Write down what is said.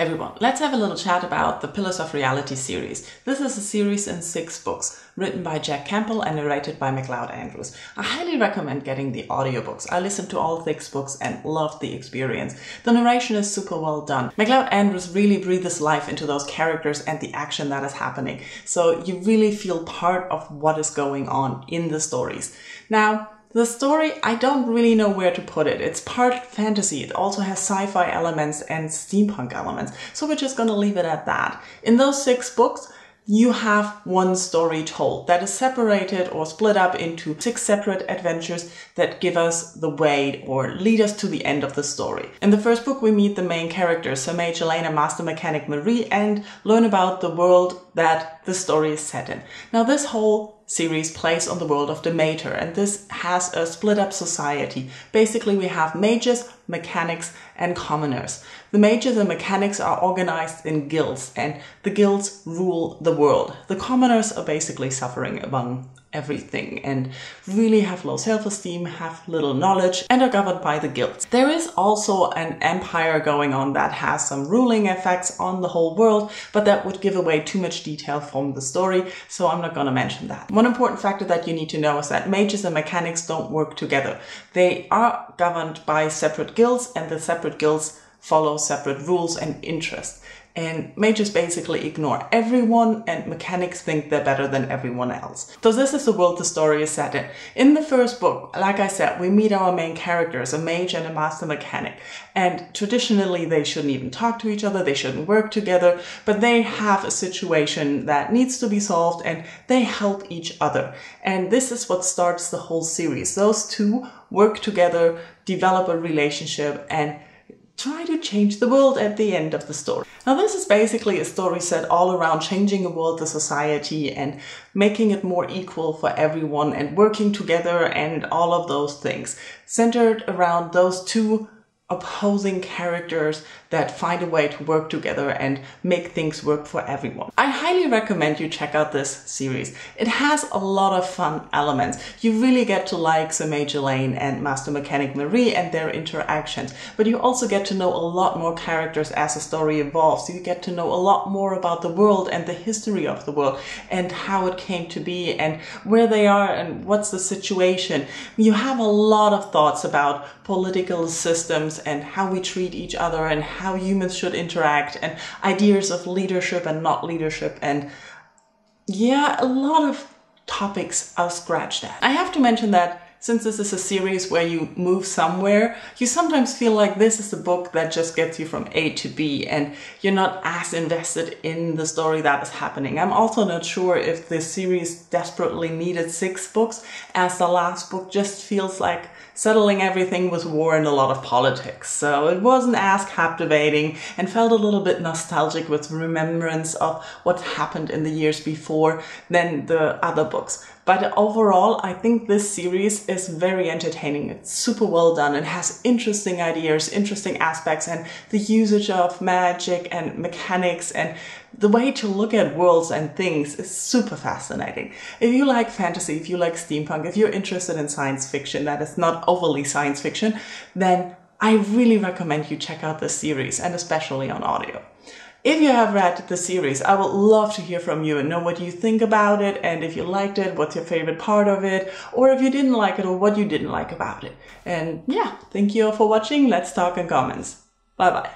Hey everyone, let's have a little chat about the Pillars of Reality series. This is a series in six books, written by Jack Campbell and narrated by MacLeod Andrews. I highly recommend getting the audiobooks. I listened to all six books and loved the experience. The narration is super well done. MacLeod Andrews really breathes life into those characters and the action that is happening. So you really feel part of what is going on in the stories. Now, the story, I don't really know where to put it. It's part fantasy. It also has sci-fi elements and steampunk elements. So we're just gonna leave it at that. In those six books, you have one story told that is separated or split up into six separate adventures that give us the way or lead us to the end of the story. In the first book, we meet the main characters, Sir Mage and Master Mechanic Mari, and learn about the world that the story is set in. Now, this whole series plays on the world of Dematr, and this has a split up society. Basically, we have mages, mechanics, and commoners. The mages and mechanics are organized in guilds, and the guilds rule the world. The commoners are basically suffering among everything and really have low self-esteem, have little knowledge and are governed by the guilds. There is also an empire going on that has some ruling effects on the whole world, but that would give away too much detail from the story, so I'm not going to mention that. One important factor that you need to know is that mages and mechanics don't work together. They are governed by separate guilds and the separate guilds follow separate rules and interests. And mages basically ignore everyone and mechanics think they're better than everyone else. So this is the world the story is set in. In the first book, like I said, we meet our main characters, a mage and a master mechanic. And traditionally they shouldn't even talk to each other, they shouldn't work together, but they have a situation that needs to be solved and they help each other. And this is what starts the whole series. Those two work together, develop a relationship and try to change the world at the end of the story. Now this is basically a story set all around changing the world, the society and making it more equal for everyone and working together and all of those things centered around those two opposing characters that find a way to work together and make things work for everyone. I highly recommend you check out this series. It has a lot of fun elements. You really get to like Sir Mage Alain and Master Mechanic Mari and their interactions, but you also get to know a lot more characters as the story evolves. You get to know a lot more about the world and the history of the world and how it came to be and where they are and what's the situation. You have a lot of thoughts about political systems and how we treat each other and how humans should interact and ideas of leadership and not leadership and yeah, a lot of topics are scratched at. I have to mention that since this is a series where you move somewhere, you sometimes feel like this is a book that just gets you from A to B and you're not as invested in the story that is happening. I'm also not sure if this series desperately needed six books as the last book just feels like settling everything with war and a lot of politics. So it wasn't as captivating and felt a little bit nostalgic with remembrance of what happened in the years before than the other books. But overall, I think this series is very entertaining. It's super well done and has interesting ideas, interesting aspects, and the usage of magic and mechanics and the way to look at worlds and things is super fascinating. If you like fantasy, if you like steampunk, if you're interested in science fiction that is not overly science fiction, then I really recommend you check out this series and especially on audio. If you have read the series, I would love to hear from you and know what you think about it and if you liked it, what's your favorite part of it, or if you didn't like it or what you didn't like about it. And yeah, thank you all for watching. Let's talk in comments. Bye bye.